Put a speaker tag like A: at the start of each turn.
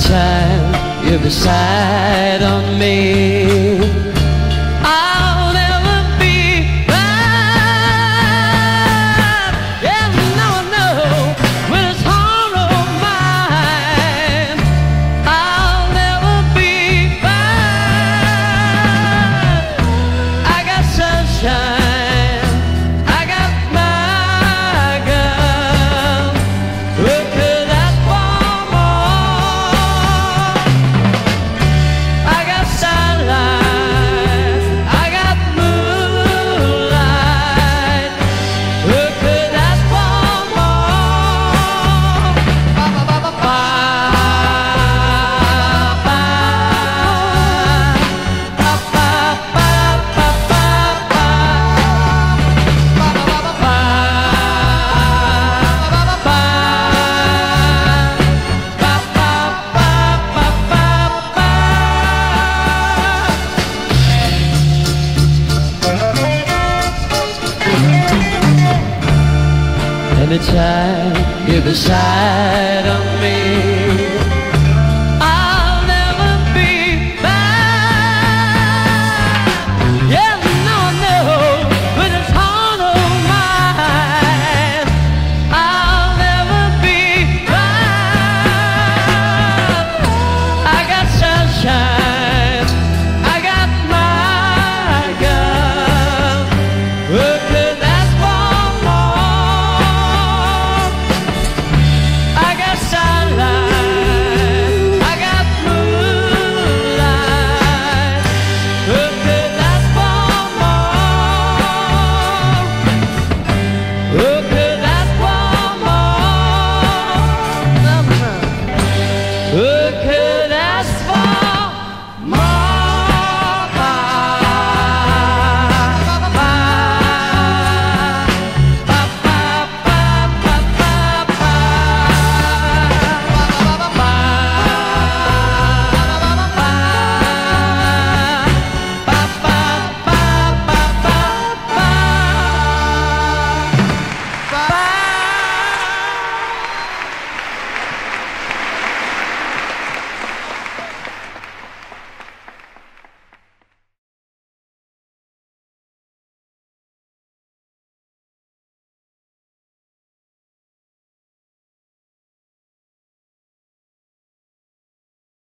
A: time you're beside on me. The time you decide beside of me.